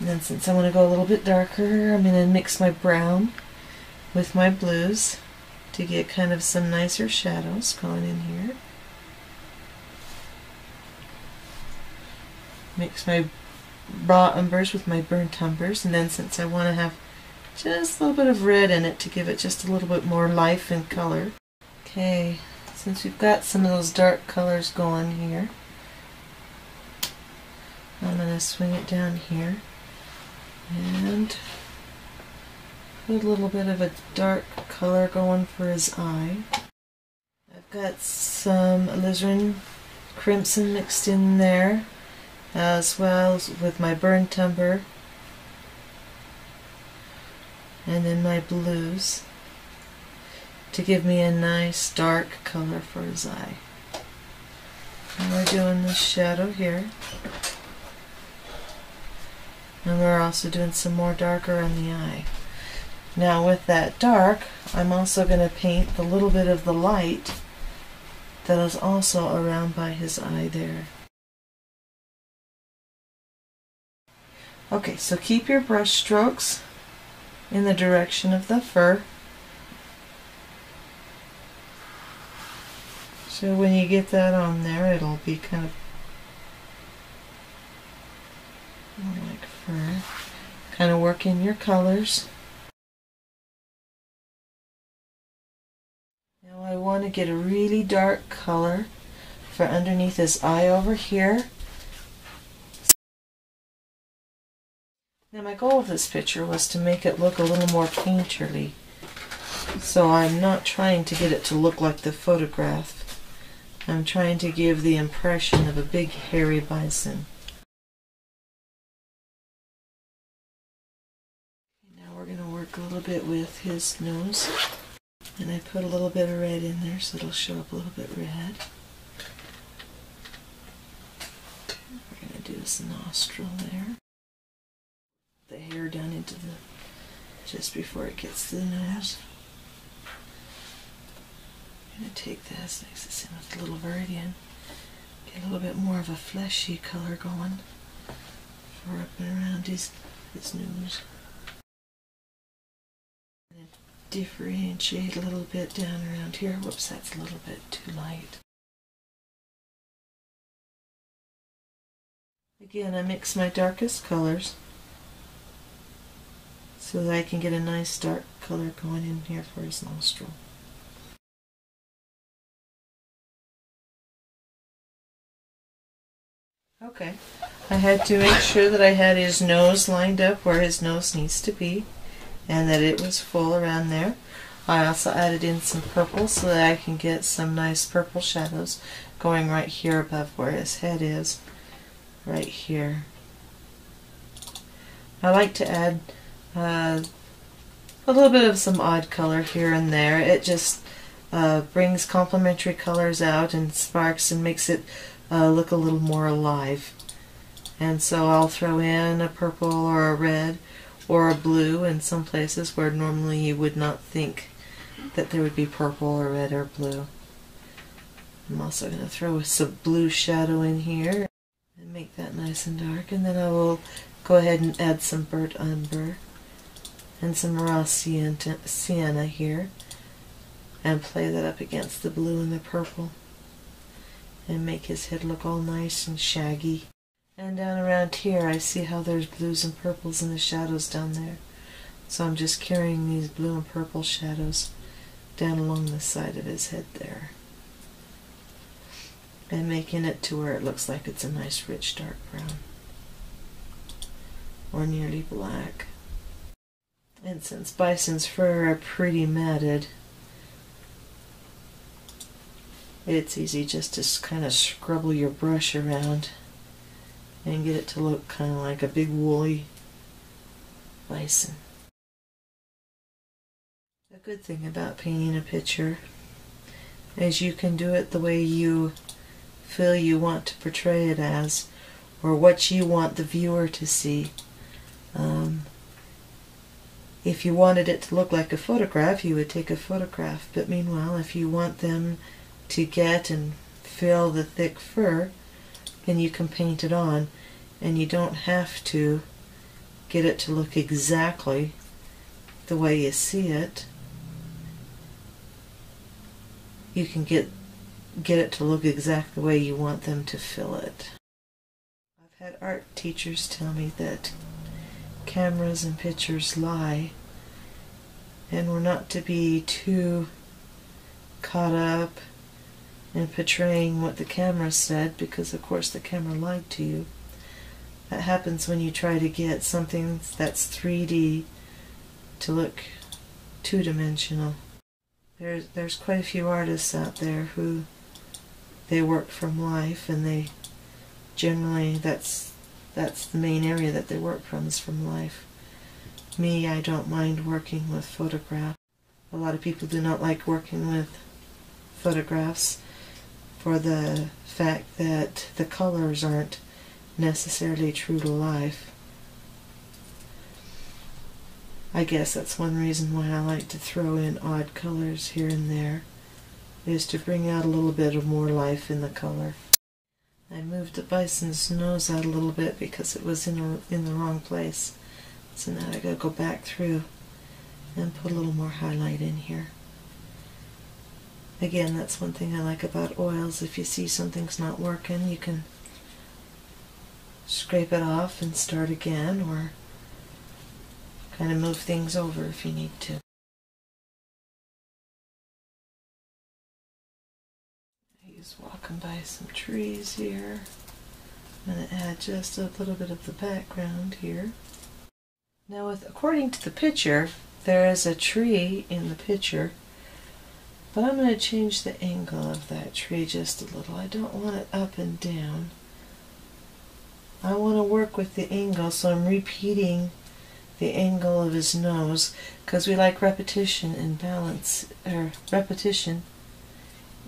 And then since I want to go a little bit darker, I'm going to mix my brown with my blues to get kind of some nicer shadows going in here. Mix my raw umbers with my burnt umbers and then since I want to have just a little bit of red in it to give it just a little bit more life and color. Okay, since we've got some of those dark colors going here, I'm going to swing it down here and a little bit of a dark color going for his eye. I've got some alizarin crimson mixed in there as well as with my burnt umber and then my blues to give me a nice dark color for his eye. And we're doing the shadow here. And we're also doing some more darker on the eye. Now with that dark, I'm also going to paint the little bit of the light that is also around by his eye there. Okay, so keep your brush strokes in the direction of the fur. So when you get that on there, it'll be kind of Kind of work in your colors. Now I want to get a really dark color for underneath his eye over here. Now my goal of this picture was to make it look a little more painterly. So I'm not trying to get it to look like the photograph. I'm trying to give the impression of a big hairy bison. Work a little bit with his nose. And I put a little bit of red in there so it'll show up a little bit red. We're going to do his nostril there the hair down into the just before it gets to the nose. I'm going to take this, mix this in with a little viridian, get a little bit more of a fleshy color going for up and around his, his nose. Differentiate a little bit down around here. Whoops, that's a little bit too light. Again, I mix my darkest colors so that I can get a nice dark color going in here for his nostril. Okay, I had to make sure that I had his nose lined up where his nose needs to be and that it was full around there. I also added in some purple so that I can get some nice purple shadows going right here above where his head is, right here. I like to add uh, a little bit of some odd color here and there. It just uh, brings complementary colors out and sparks and makes it uh, look a little more alive. And so I'll throw in a purple or a red or a blue in some places where normally you would not think that there would be purple or red or blue. I'm also going to throw some blue shadow in here and make that nice and dark and then I will go ahead and add some burnt umber and some raw sienna here and play that up against the blue and the purple and make his head look all nice and shaggy. And down around here I see how there's blues and purples in the shadows down there. So I'm just carrying these blue and purple shadows down along the side of his head there. And making it to where it looks like it's a nice rich dark brown. Or nearly black. And since bison's fur are pretty matted, it's easy just to kind of scrubble your brush around and get it to look kind of like a big woolly bison. A good thing about painting a picture is you can do it the way you feel you want to portray it as or what you want the viewer to see. Um, if you wanted it to look like a photograph, you would take a photograph. But meanwhile, if you want them to get and feel the thick fur, then you can paint it on. And you don't have to get it to look exactly the way you see it, you can get get it to look exactly the way you want them to fill it. I've had art teachers tell me that cameras and pictures lie and we're not to be too caught up in portraying what the camera said because of course the camera lied to you. That happens when you try to get something that's 3D to look two-dimensional. There's, there's quite a few artists out there who they work from life and they generally that's that's the main area that they work from is from life. Me, I don't mind working with photograph. A lot of people do not like working with photographs for the fact that the colors aren't necessarily true to life. I guess that's one reason why I like to throw in odd colors here and there, is to bring out a little bit of more life in the color. I moved the bison's nose out a little bit because it was in, a, in the wrong place. So now I gotta go back through and put a little more highlight in here. Again, that's one thing I like about oils. If you see something's not working, you can scrape it off and start again or kind of move things over if you need to. He's walking by some trees here. I'm going to add just a little bit of the background here. Now, with, according to the picture, there is a tree in the picture, but I'm going to change the angle of that tree just a little. I don't want it up and down. I want to work with the angle, so I'm repeating the angle of his nose because we like repetition and balance, or repetition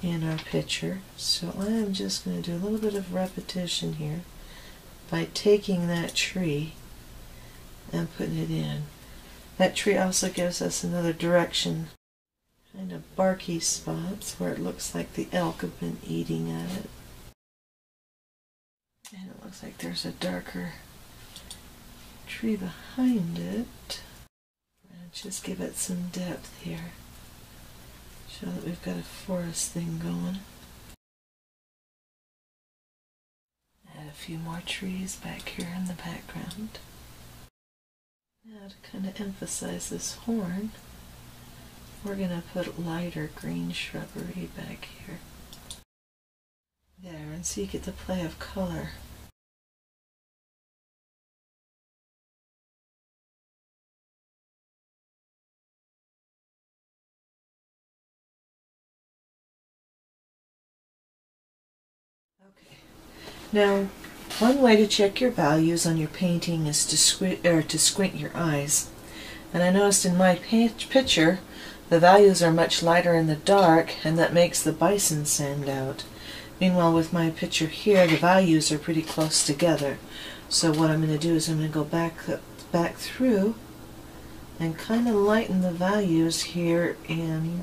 in our picture. So I am just going to do a little bit of repetition here by taking that tree and putting it in. That tree also gives us another direction, kind of barky spots where it looks like the elk have been eating at it. And it looks like there's a darker tree behind it. And just give it some depth here. Show that we've got a forest thing going. Add a few more trees back here in the background. Now to kind of emphasize this horn, we're going to put lighter green shrubbery back here. There, and so you get the play of color. Okay. Now, one way to check your values on your painting is to squint, or to squint your eyes. And I noticed in my picture, the values are much lighter in the dark, and that makes the bison stand out. Meanwhile, with my picture here, the values are pretty close together. So what I'm going to do is I'm going to go back, back through and kind of lighten the values here in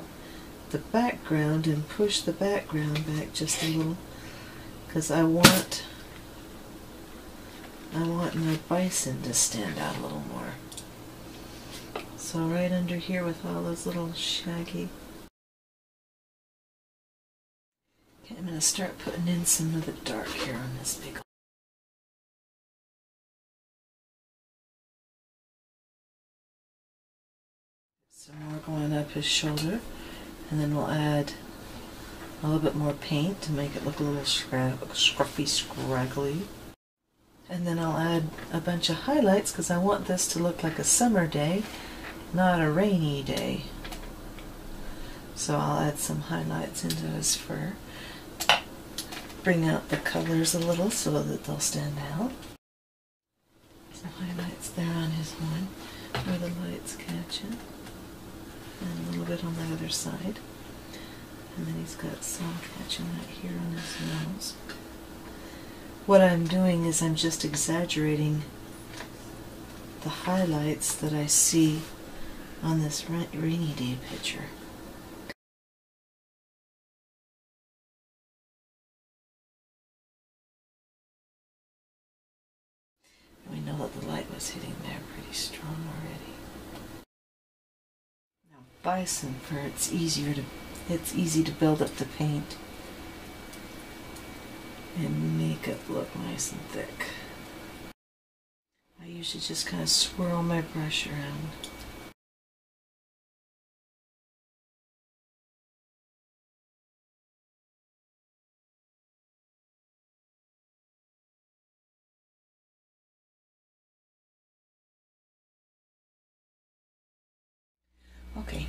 the background and push the background back just a little because I want I want my bison to stand out a little more. So right under here with all those little shaggy. Okay, I'm going to start putting in some of the dark here on this big Some more going up his shoulder, and then we'll add a little bit more paint to make it look a little scruffy, scraggly. And then I'll add a bunch of highlights because I want this to look like a summer day, not a rainy day. So I'll add some highlights into his fur. Bring out the colors a little so that they'll stand out. Some highlights there on his horn where the light's catching. And a little bit on the other side. And then he's got some catching that here on his nose. What I'm doing is I'm just exaggerating the highlights that I see on this rainy day picture. We know that the light was hitting there pretty strong already. Now bison fur, it's easier to, it's easy to build up the paint and make it look nice and thick. I usually just kind of swirl my brush around.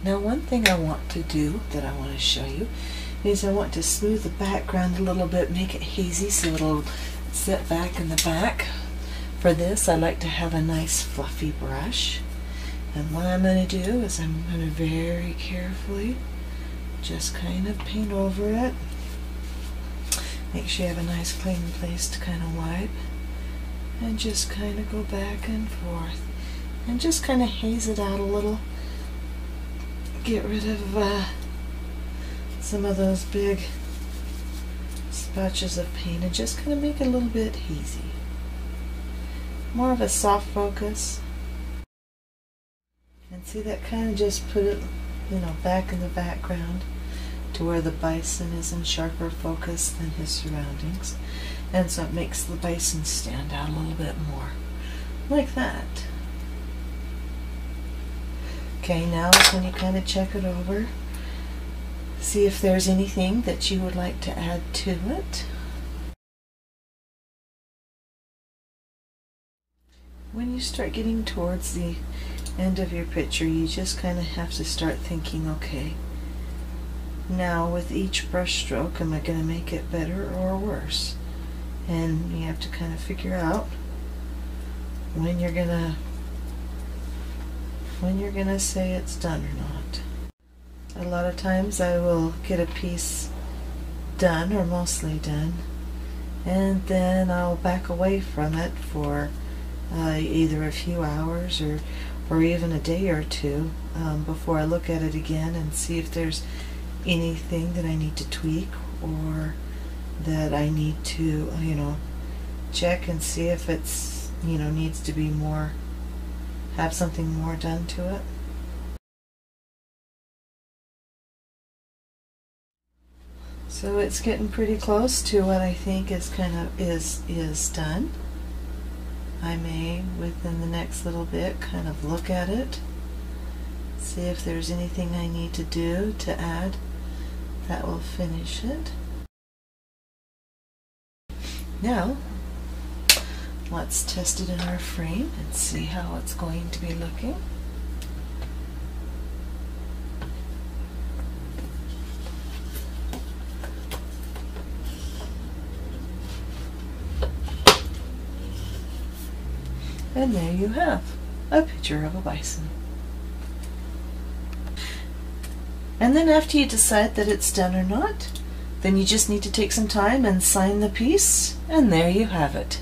Now one thing I want to do that I want to show you is I want to smooth the background a little bit, make it hazy so it'll sit back in the back. For this, I like to have a nice fluffy brush. And what I'm going to do is I'm going to very carefully just kind of paint over it. Make sure you have a nice clean place to kind of wipe. And just kind of go back and forth. And just kind of haze it out a little get rid of uh, some of those big spotches of paint and just kind of make it a little bit hazy. More of a soft focus. And see that kind of just put it, you know, back in the background to where the bison is in sharper focus than his surroundings. And so it makes the bison stand out a little bit more. Like that. Okay, now when you kind of check it over, see if there's anything that you would like to add to it. When you start getting towards the end of your picture, you just kind of have to start thinking, okay, now with each brush stroke, am I going to make it better or worse? And you have to kind of figure out when you're going to when you're gonna say it's done or not. A lot of times I will get a piece done or mostly done and then I'll back away from it for uh, either a few hours or or even a day or two um, before I look at it again and see if there's anything that I need to tweak or that I need to you know check and see if it's you know needs to be more have something more done to it. So it's getting pretty close to what I think is kind of is is done. I may within the next little bit kind of look at it, see if there's anything I need to do to add that will finish it. Now Let's test it in our frame and see how it's going to be looking. And there you have a picture of a bison. And then after you decide that it's done or not, then you just need to take some time and sign the piece, and there you have it.